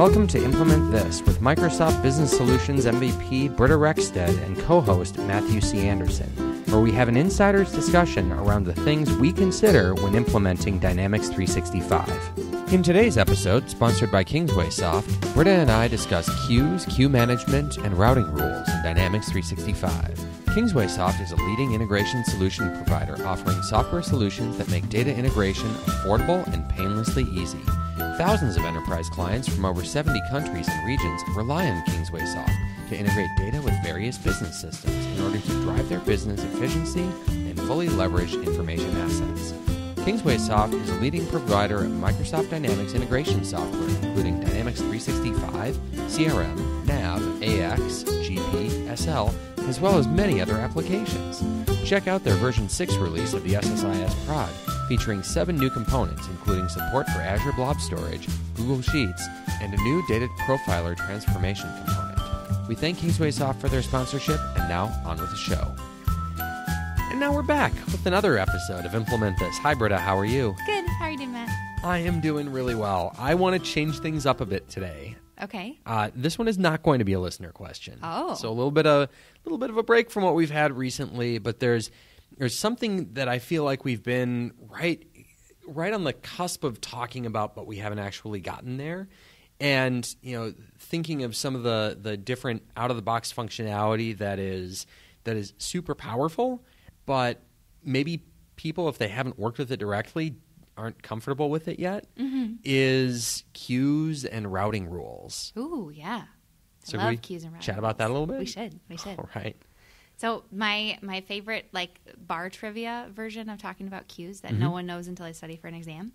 Welcome to Implement This with Microsoft Business Solutions MVP Britta Rekstad and co host Matthew C. Anderson, where we have an insider's discussion around the things we consider when implementing Dynamics 365. In today's episode, sponsored by Kingsway Soft, Britta and I discuss queues, queue management, and routing rules in Dynamics 365. Kingsway Soft is a leading integration solution provider offering software solutions that make data integration affordable and painlessly easy. Thousands of enterprise clients from over 70 countries and regions rely on Kingsway Soft to integrate data with various business systems in order to drive their business efficiency and fully leverage information assets. Kingsway Soft is a leading provider of Microsoft Dynamics integration software, including Dynamics 365, CRM, NAV, AX, GP, SL, as well as many other applications. Check out their version 6 release of the SSIS prod, featuring seven new components, including support for Azure Blob Storage, Google Sheets, and a new data profiler transformation component. We thank Kingsway Soft for their sponsorship, and now on with the show. And now we're back with another episode of Implement This. Hi, Britta, how are you? Good. How are you doing, Matt? I am doing really well. I want to change things up a bit today. Okay. Uh, this one is not going to be a listener question. Oh. so a little bit of a little bit of a break from what we've had recently, but there's there's something that I feel like we've been right right on the cusp of talking about, but we haven't actually gotten there. And you know, thinking of some of the the different out of the box functionality that is that is super powerful, but maybe people, if they haven't worked with it directly, aren't comfortable with it yet. Mm-hmm. Is queues and routing rules. Ooh, yeah. So I love we queues and chat about that a little bit. We should. We should. All right. So my my favorite like bar trivia version of talking about queues that Mm-hmm. no one knows until I study for an exam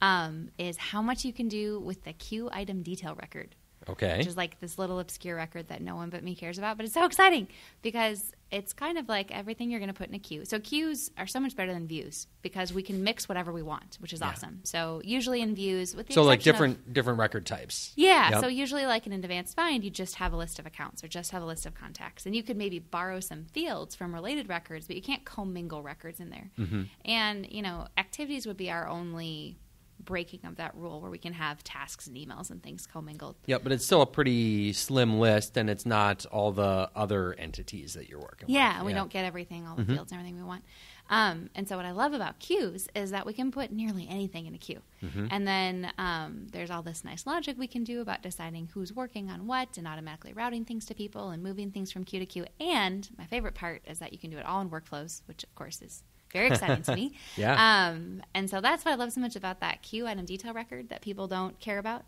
um, is how much you can do with the queue item detail record. Okay. Which is like this little obscure record that no one but me cares about, but it's so exciting because it's kind of like everything you're going to put in a queue. So queues are so much better than views because we can mix whatever we want, which is Yeah. awesome. So usually in views, with the so like exception of- different different record types. Yeah. Yep. So usually, like in an advanced find, you just have a list of accounts or just have a list of contacts, and you could maybe borrow some fields from related records, but you can't commingle records in there. Mm-hmm. And you know, activities would be our only breaking of that rule, where we can have tasks and emails and things commingled. Yeah, but it's still a pretty slim list, and it's not all the other entities that you're working Yeah, with. and we don't get everything, all the Mm-hmm. fields and everything we want. Um, and so, what I love about queues is that we can put nearly anything in a queue. Mm-hmm. And then um, there's all this nice logic we can do about deciding who's working on what and automatically routing things to people and moving things from queue to queue. And my favorite part is that you can do it all in workflows, which, of course, is very exciting to me. Yeah. Um, and so that's what I love so much about that queue item detail record that people don't care about.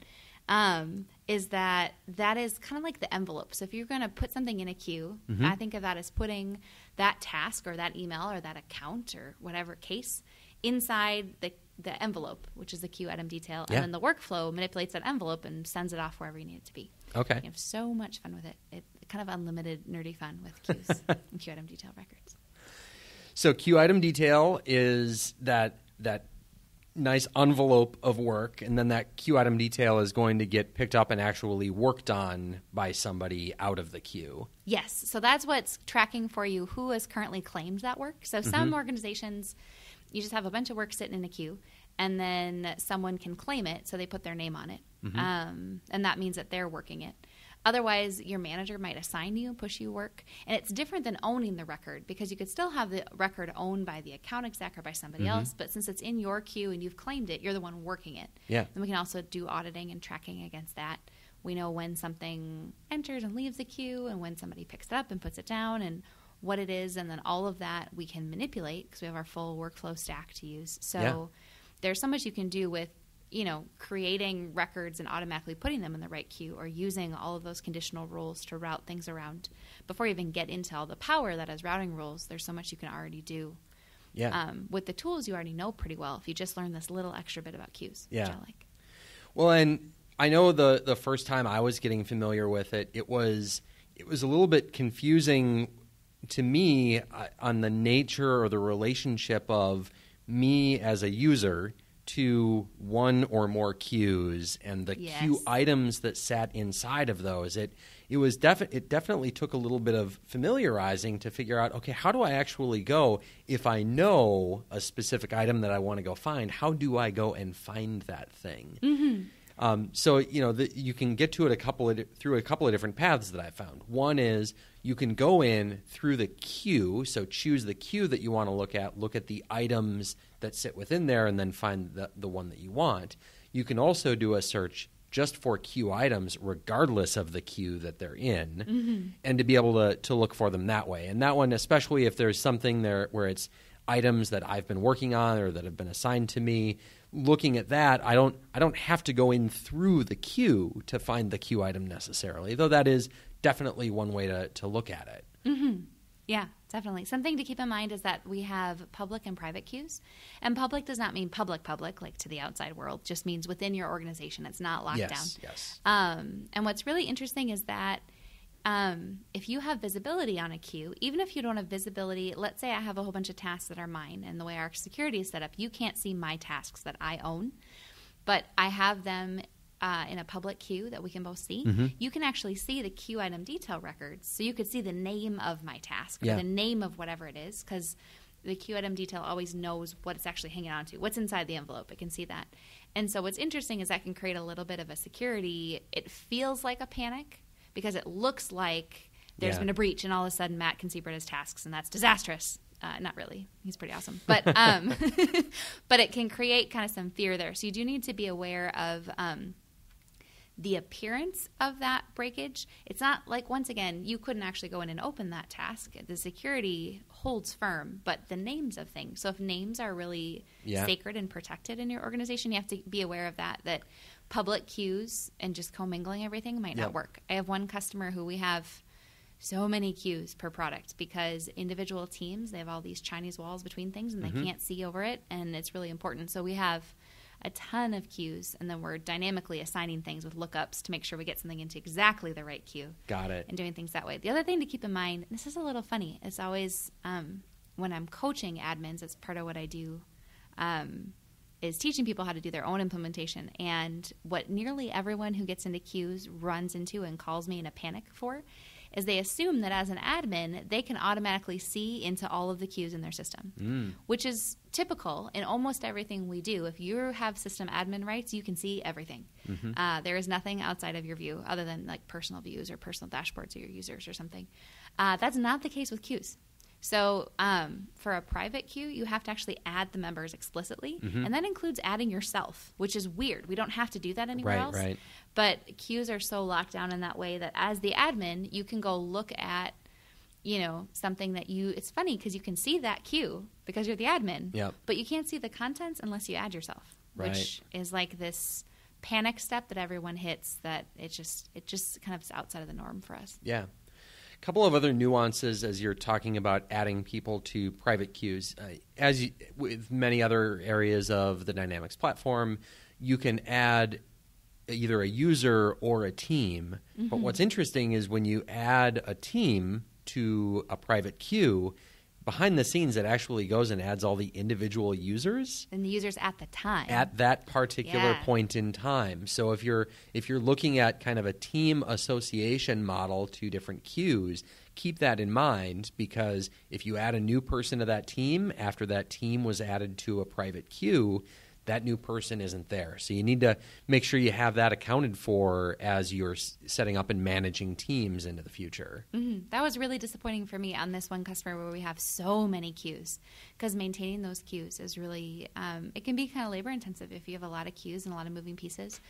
Um, is that that is kind of like the envelope. So if you're going to put something in a queue, Mm-hmm. I think of that as putting that task or that email or that account or whatever case inside the the envelope, which is the queue item detail, Yeah. and then the workflow manipulates that envelope and sends it off wherever you need it to be. Okay. You have so much fun with it. It kind of unlimited nerdy fun with queues and queue item detail records. So queue item detail is that that nice envelope of work, and then that queue item detail is going to get picked up and actually worked on by somebody out of the queue. Yes. So that's what's tracking for you who has currently claimed that work. So some organizations, you just have a bunch of work sitting in a queue, and then someone can claim it, so they put their name on it. Um, and that means that they're working it. Otherwise, your manager might assign you, push you work. And it's different than owning the record because you could still have the record owned by the account exec or by somebody mm-hmm. else. But since it's in your queue and you've claimed it, you're the one working it. Yeah. And we can also do auditing and tracking against that. We know when something enters and leaves the queue and when somebody picks it up and puts it down and what it is. And then all of that we can manipulate because we have our full workflow stack to use. So Yeah. there's so much you can do with, you know, creating records and automatically putting them in the right queue or using all of those conditional rules to route things around. Before you even get into all the power that has routing rules, there's so much you can already do Yeah. um, with the tools you already know pretty well if you just learn this little extra bit about queues, Yeah. which I like. Well, and I know the the first time I was getting familiar with it, it was it was a little bit confusing to me uh, on the nature or the relationship of me as a user to one or more queues and the Yes. queue items that sat inside of those. It it was defi- it definitely took a little bit of familiarizing to figure out okay how do I actually go if I know a specific item that I want to go find how do I go and find that thing Um, so you know the, you can get to it a couple of through a couple of different paths that I found. One is you can go in through the queue, so choose the queue that you want to look at, look at the items that sit within there, and then find the the one that you want. You can also do a search just for queue items, regardless of the queue that they're in, mm-hmm. and to be able to to look for them that way. And that one, especially if there's something there where it's items that I've been working on or that have been assigned to me. Looking at that, I don't I don't have to go in through the queue to find the queue item necessarily, though that is definitely one way to, to look at it. Mm-hmm. Yeah, definitely. Something to keep in mind is that we have public and private queues. And public does not mean public, public, like to the outside world, just means within your organization. It's not locked yes, down. yes. Um, and what's really interesting is that um, if you have visibility on a queue, even if you don't have visibility, let's say I have a whole bunch of tasks that are mine, and the way our security is set up, you can't see my tasks that I own, but I have them uh, in a public queue that we can both see. Mm-hmm. You can actually see the queue item detail records, so you could see the name of my task Yeah. or the name of whatever it is, because the queue item detail always knows what it's actually hanging on to, what's inside the envelope. It can see that. And so what's interesting is that can create a little bit of a security. It feels like a panic because it looks like there's Yeah. been a breach, and all of a sudden Matt can see Britta's tasks, and that's disastrous. Uh, not really. He's pretty awesome, but um, but it can create kind of some fear there. So you do need to be aware of um, the appearance of that breakage. It's not like once again you couldn't actually go in and open that task. The security holds firm, but the names of things. So if names are really Yeah. sacred and protected in your organization, you have to be aware of that. That public queues and just commingling everything might not work. I have one customer who we have so many queues per product because individual teams they have all these Chinese walls between things and they mm-hmm. can't see over it, and it's really important. So we have a ton of queues, and then we're dynamically assigning things with lookups to make sure we get something into exactly the right queue Got it. and doing things that way. The other thing to keep in mind, this is a little funny, it's always um, when I'm coaching admins, it's part of what I do, um, is teaching people how to do their own implementation. And what nearly everyone who gets into queues runs into and calls me in a panic for is they assume that as an admin, they can automatically see into all of the queues in their system, which is typical in almost everything we do. If you have system admin rights, you can see everything. Uh, there is nothing outside of your view other than like personal views or personal dashboards of your users or something. Uh, that's not the case with queues. So, um, for a private queue, you have to actually add the members explicitly, and that includes adding yourself, which is weird. We don't have to do that anywhere Right, else. right. But queues are so locked down in that way that as the admin, you can go look at, you know, something that you. It's funny because you can see that queue because you're the admin, Yep. but you can't see the contents unless you add yourself, which is like this panic step that everyone hits. That it just it just kind of is outside of the norm for us. Yeah. A couple of other nuances as you're talking about adding people to private queues. Uh, as you, with many other areas of the Dynamics platform, you can add either a user or a team. But what's interesting is when you add a team to a private queue, behind the scenes, it actually goes and adds all the individual users And the users at the time. at that particular Yeah. point in time. So if you're if you're looking at kind of a team association model to different queues, keep that in mind because if you add a new person to that team after that team was added to a private queue, that new person isn't there. So you need to make sure you have that accounted for as you're setting up and managing teams into the future. Mhm. That was really disappointing for me on this one customer where we have so many queues because maintaining those queues is really um, it can be kind of labor intensive if you have a lot of queues and a lot of moving pieces.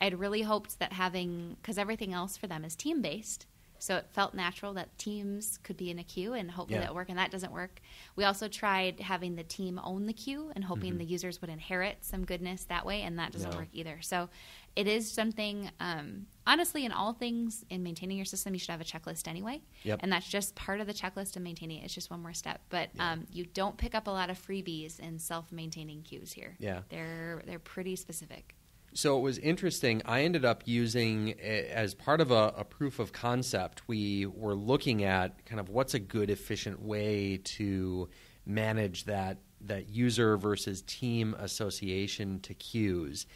I'd really hoped that having because everything else for them is team based. So it felt natural that teams could be in a queue and hopefully Yeah. that work, and that doesn't work. We also tried having the team own the queue and hoping the users would inherit some goodness that way, and that doesn't No. work either. So it is something, um, honestly, in all things in maintaining your system, you should have a checklist anyway. Yep. And that's just part of the checklist of maintaining it. It's just one more step. But Yeah. um, you don't pick up a lot of freebies in self maintaining queues here. Yeah. They're, they're pretty specific. So it was interesting. I ended up using, as part of a, a proof of concept, we were looking at kind of what's a good, efficient way to manage that that user versus team association to queues,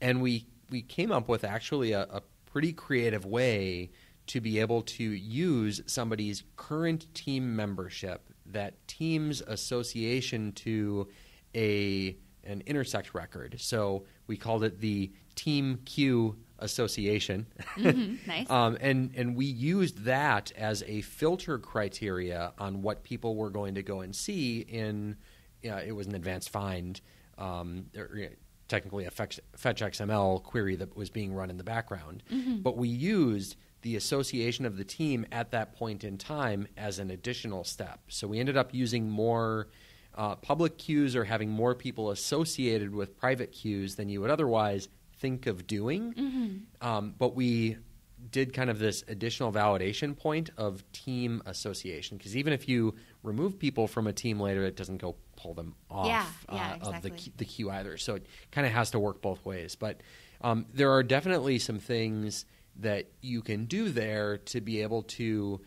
and we we came up with actually a, a pretty creative way to be able to use somebody's current team membership, that team's association to a an intersect record. So We called it the Team Q Association. Mm-hmm. Nice. um, and, and we used that as a filter criteria on what people were going to go and see in, uh, it was an advanced find, um, or, you know, technically a fetch, fetch XML query that was being run in the background. But we used the association of the team at that point in time as an additional step. So we ended up using more uh, public queues are having more people associated with private queues than you would otherwise think of doing. Um, but we did kind of this additional validation point of team association because even if you remove people from a team later, it doesn't go pull them off Yeah, yeah, uh, of the, the queue either. So it kind of has to work both ways. But um, there are definitely some things that you can do there to be able to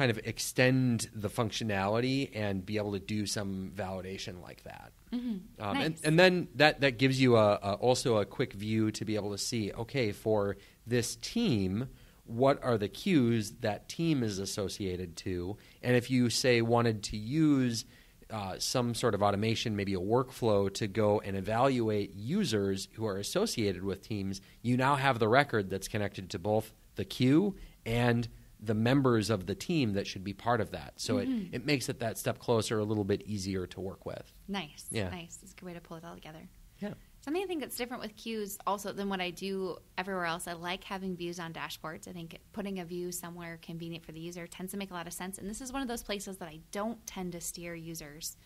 kind of extend the functionality and be able to do some validation like that. Um, and, Nice. and then that, that gives you a, a, also a quick view to be able to see, okay, for this team, what are the queues that team is associated to? And if you, say, wanted to use uh, some sort of automation, maybe a workflow to go and evaluate users who are associated with teams, you now have the record that's connected to both the queue and the members of the team that should be part of that. So it, mm-hmm. it makes it that step closer, a little bit easier to work with. Nice. Yeah. Nice. It's a good way to pull it all together. Yeah. Something I think that's different with queues also than what I do everywhere else. I like having views on dashboards. I think putting a view somewhere convenient for the user tends to make a lot of sense. And this is one of those places that I don't tend to steer users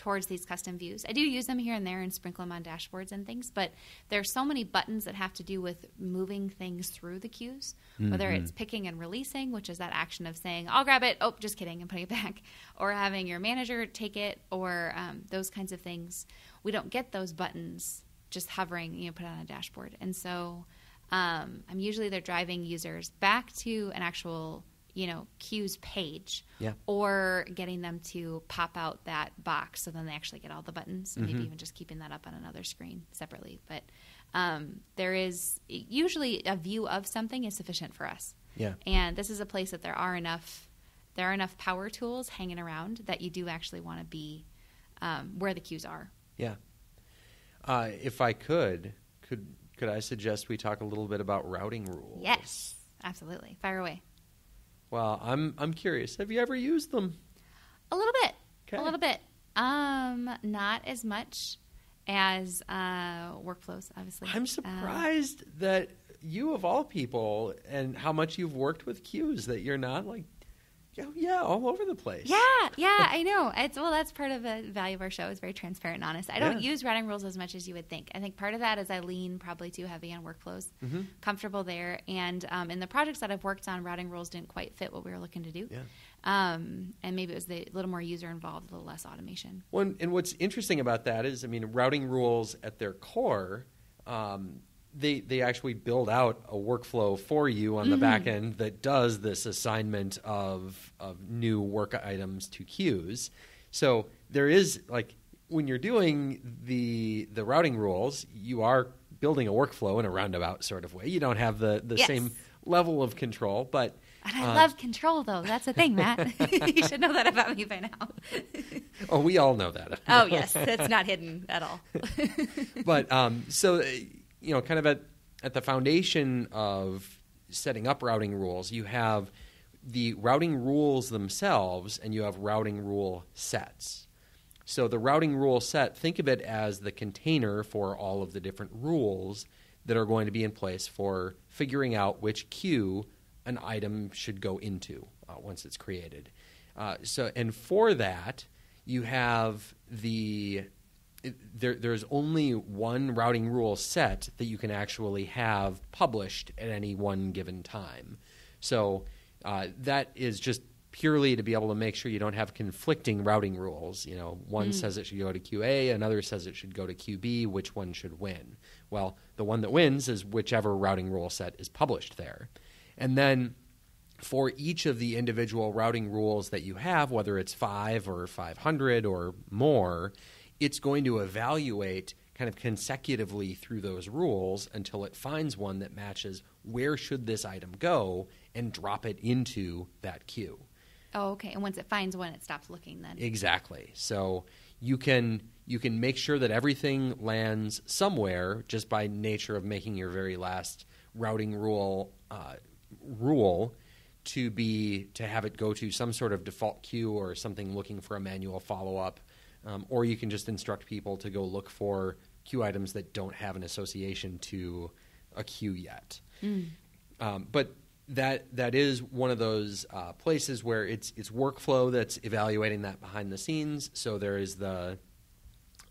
towards these custom views. I do use them here and there and sprinkle them on dashboards and things, but there's so many buttons that have to do with moving things through the queues, whether it's picking and releasing, which is that action of saying, I'll grab it, oh, just kidding, and putting it back, or having your manager take it, or um, those kinds of things. We don't get those buttons just hovering, you know, put it on a dashboard. And so um, I'm usually they're driving users back to an actual, you know, queues page Yeah. or getting them to pop out that box so then they actually get all the buttons Mm-hmm. maybe even just keeping that up on another screen separately but um, there is usually a view of something is sufficient for us Yeah. and this is a place that there are enough there are enough power tools hanging around that you do actually want to be um, where the queues are Yeah. Uh, if I could, could could I suggest we talk a little bit about routing rules? yes absolutely fire away Well, I'm I'm curious. Have you ever used them? A little bit. Okay. A little bit. Um, not as much as uh, workflows, obviously. I'm Uh, surprised that you of all people and how much you've worked with queues that you're not like yeah, yeah, all over the place. yeah, yeah, I know. It's well, that's part of the value of our show. is very transparent and honest. I don't Yeah. use routing rules as much as you would think. I think part of that is I lean probably too heavy on workflows, Mhm. comfortable there, and um, in the projects that I've worked on, routing rules didn't quite fit what we were looking to do. Yeah. Um, and maybe it was a little more user involved, a little less automation. Well, and- and what's interesting about that is, I mean, routing rules at their core, um, they they actually build out a workflow for you on the back end that does this assignment of of new work items to queues. So there is like when you're doing the the routing rules, you are building a workflow in a roundabout sort of way. You don't have the the Yes. same level of control, but And I uh, love control, though. That's the thing, Matt. you should know that about me by now. oh, we all know that. oh, yes. It's not hidden at all. but um, so you know, kind of at at the foundation of setting up routing rules, you have the routing rules themselves, and you have routing rule sets. So the routing rule set, think of it as the container for all of the different rules that are going to be in place for figuring out which queue an item should go into uh, once it's created. Uh, so, and for that, you have the there, there's only one routing rule set that you can actually have published at any one given time. So uh, that is just purely to be able to make sure you don't have conflicting routing rules. You know, one says it should go to QA, another says it should go to QB. Which one should win? Well, the one that wins is whichever routing rule set is published there, and then for each of the individual routing rules that you have, whether it's five or 500 or more, it's going to evaluate kind of consecutively through those rules until it finds one that matches where should this item go and drop it into that queue. Oh, okay. And once it finds one, it stops looking then. Exactly. So you can you can make sure that everything lands somewhere just by nature of making your very last routing rule uh, rule to be to have it go to some sort of default queue or something looking for a manual follow up, um, or you can just instruct people to go look for queue items that don't have an association to a queue yet. Mm. Um, but that that is one of those uh, places where it's it's workflow that's evaluating that behind the scenes. So there is the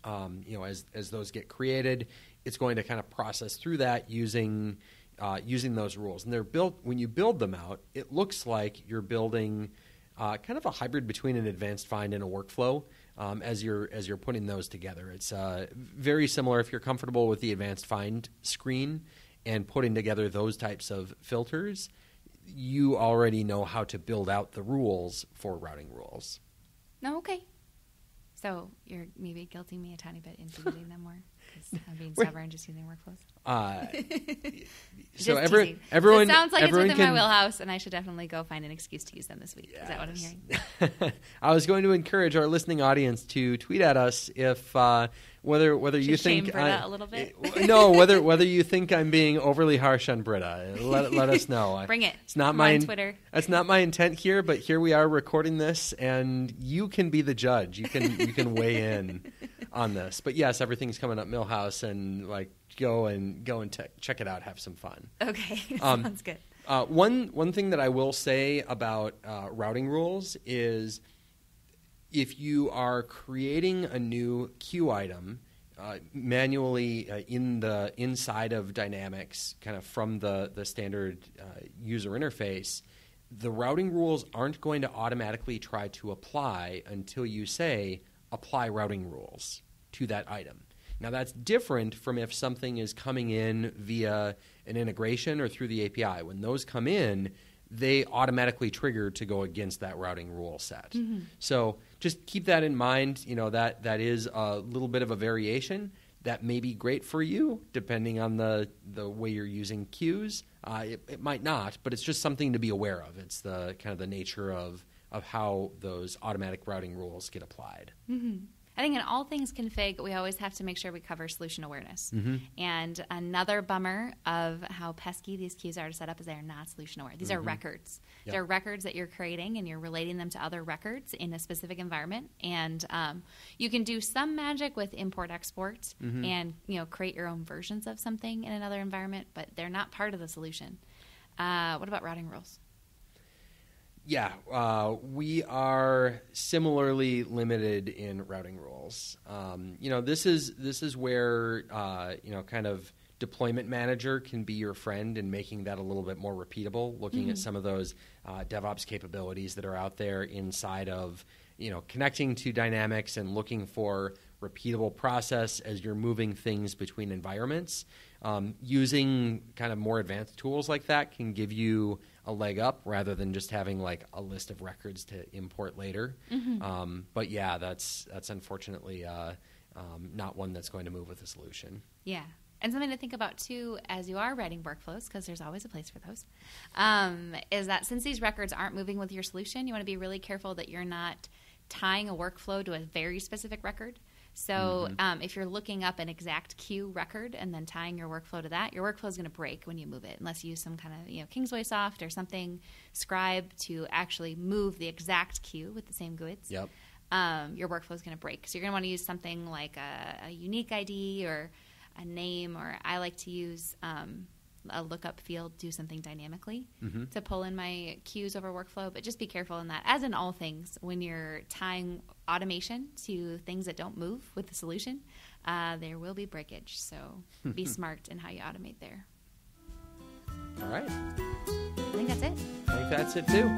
um, you know as as those get created, it's going to kind of process through that using uh, using those rules. And they're built when you build them out, it looks like you're building uh, kind of a hybrid between an advanced find and a workflow. Um, as you're as you're putting those together, it's uh, very similar. If you're comfortable with the advanced find screen and putting together those types of filters, you already know how to build out the rules for routing rules. No, okay. So you're maybe guilting me a tiny bit into using them more I'm being stubborn, just using workflows. Uh, so every, everyone it sounds like everyone it's within can, my wheelhouse, and I should definitely go find an excuse to use them this week. Yes. Is that what I'm hearing? I was going to encourage our listening audience to tweet at us if uh, whether whether you think I, a little bit. no, whether whether you think I'm being overly harsh on Britta, let let us know. Bring it. It's not my on Twitter. That's not my intent here, but here we are recording this, and you can be the judge. You can you can weigh in on this. But yes, everything's coming up Milhouse, and like go and go and te- check it out, have some fun. Okay, um, sounds good. Uh, one one thing that I will say about uh, routing rules is if you are creating a new queue item uh, manually uh, in the inside of Dynamics, kind of from the the standard uh, user interface, the routing rules aren't going to automatically try to apply until you say apply routing rules to that item. Now that's different from if something is coming in via an integration or through the API. When those come in, they automatically trigger to go against that routing rule set. Mm-hmm. So just keep that in mind. You know that that is a little bit of a variation that may be great for you depending on the the way you're using queues. Uh, it, it, might not, but it's just something to be aware of. It's the kind of the nature of of how those automatic routing rules get applied. Mm-hmm. I think in all things config, we always have to make sure we cover solution awareness. Mm-hmm. And another bummer of how pesky these queues are to set up is they are not solution aware. These mm-hmm. are records. Yep. They're records that you're creating and you're relating them to other records in a specific environment. And um, you can do some magic with import export mm-hmm. and you know create your own versions of something in another environment, but they're not part of the solution. Uh, what about routing rules? Yeah, uh, we are similarly limited in routing rules. Um, you know, this is this is where uh, you know kind of deployment manager can be your friend in making that a little bit more repeatable. Looking mm-hmm. at some of those uh, DevOps capabilities that are out there inside of you know connecting to Dynamics and looking for repeatable process as you're moving things between environments. Um, using kind of more advanced tools like that can give you a leg up rather than just having like a list of records to import later. Mm-hmm. Um, but yeah, that's that's unfortunately uh, um, not one that's going to move with a solution. Yeah. And something to think about too, as you are writing workflows, because there's always a place for those, um, is that since these records aren't moving with your solution, you want to be really careful that you're not tying a workflow to a very specific record. So mm-hmm. um, if you're looking up an exact queue record and then tying your workflow to that, your workflow is going to break when you move it, unless you use some kind of you know Kingsway soft or something scribe to actually move the exact queue with the same GUIDs. Yep. Um, your workflow is going to break. So you're going to want to use something like a, a, unique ID or a name, or I like to use um, a lookup field do something dynamically mm-hmm. to pull in my queues over workflow. But just be careful in that, as in all things, when you're tying automation to things that don't move with the solution, uh, there will be breakage. So be smart in how you automate there. All right. I think that's it. I think that's it too.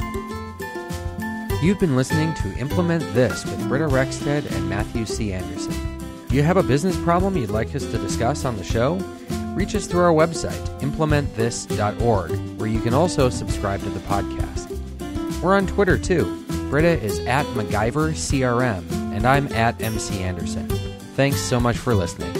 You've been listening to Implement This with Britta Rekstad and Matthew C. Anderson. Do you have a business problem you'd like us to discuss on the show? reach us through our website, implementthis.org, where you can also subscribe to the podcast. We're on Twitter too. Britta is at MacGyver CRM, and I'm at MC Anderson. Thanks so much for listening.